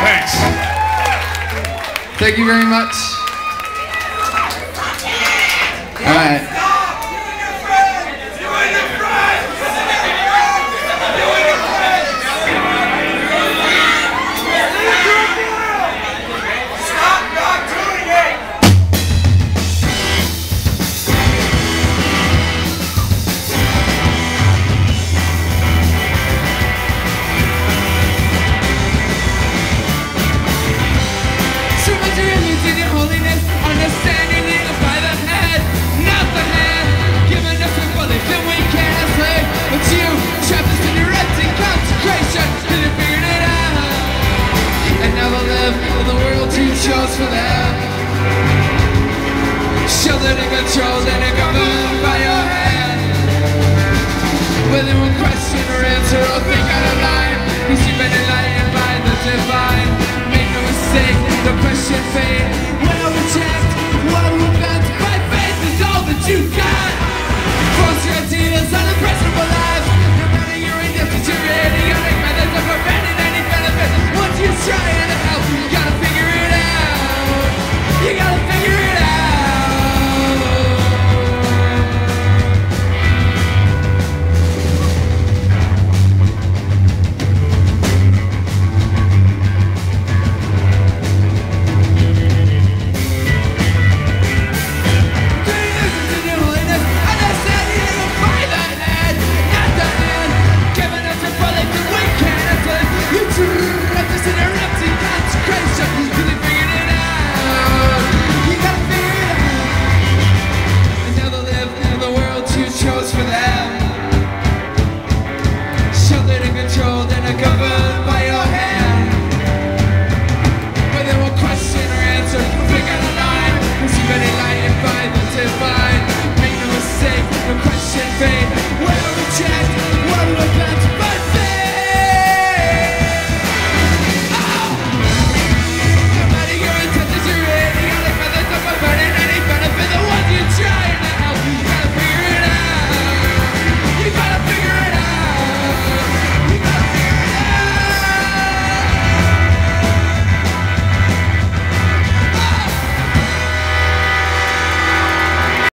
Thanks. Thank you very much. All right. two chose for that. Show that he controls